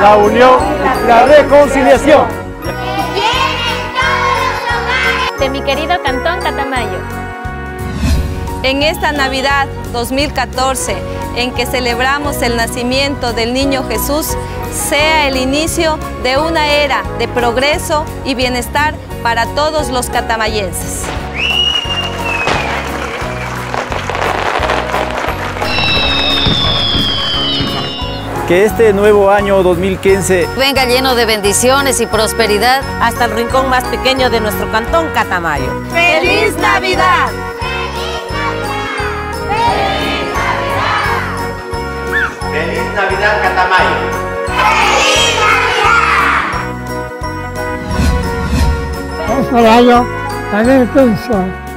la unión, la reconciliación. De mi querido Cantón Catamayo. En esta Navidad 2014, en que celebramos el nacimiento del niño Jesús, sea el inicio de una era de progreso y bienestar para todos los catamayenses. Que este nuevo año 2015 venga lleno de bendiciones y prosperidad hasta el rincón más pequeño de nuestro cantón Catamayo. ¡Feliz Navidad! ¡Feliz Navidad, Catamayo! ¡Feliz Navidad! Próspero año, feliz pensión.